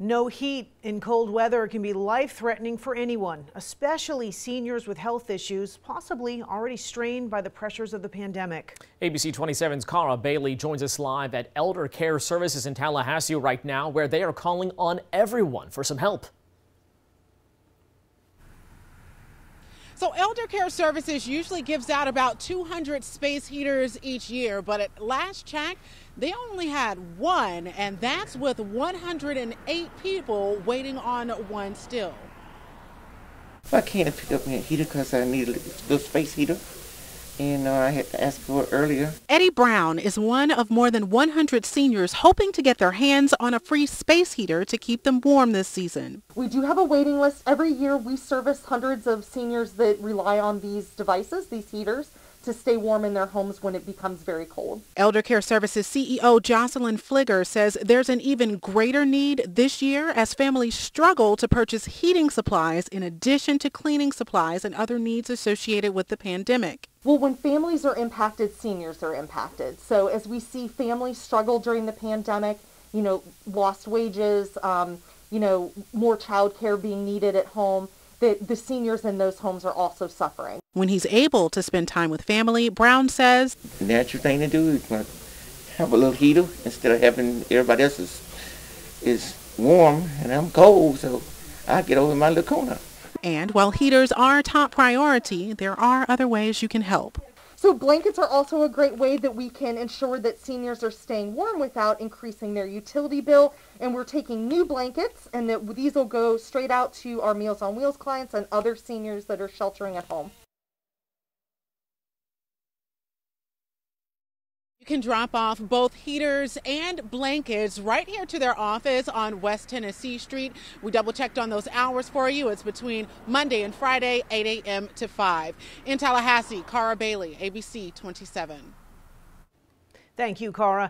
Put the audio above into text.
No heat in cold weather can be life threatening for anyone, especially seniors with health issues, possibly already strained by the pressures of the pandemic. ABC 27's Cara Bailey joins us live at Elder Care Services in Tallahassee right now, where they are calling on everyone for some help. So Elder Care Services usually gives out about 200 space heaters each year, but at last check, they only had one, and that's with 108 people waiting on one still. I can't pick up my heater because I need little space heater and uh, I had to ask for it earlier. Eddie Brown is one of more than 100 seniors hoping to get their hands on a free space heater to keep them warm this season. We do have a waiting list. Every year we service hundreds of seniors that rely on these devices, these heaters to stay warm in their homes when it becomes very cold. Elder Care Services CEO Jocelyn Fligger says there's an even greater need this year as families struggle to purchase heating supplies in addition to cleaning supplies and other needs associated with the pandemic. Well, when families are impacted, seniors are impacted. So as we see families struggle during the pandemic, you know, lost wages, um, you know, more child care being needed at home, that the seniors in those homes are also suffering. When he's able to spend time with family, Brown says, The natural thing to do is have a little heater instead of having everybody else is, is warm and I'm cold, so I get over in my little corner. And while heaters are top priority, there are other ways you can help. So blankets are also a great way that we can ensure that seniors are staying warm without increasing their utility bill. And we're taking new blankets and that these will go straight out to our Meals on Wheels clients and other seniors that are sheltering at home. Can drop off both heaters and blankets right here to their office on West Tennessee Street. We double checked on those hours for you. It's between Monday and Friday, 8 a.m. to 5. In Tallahassee, Cara Bailey, ABC 27. Thank you, Cara.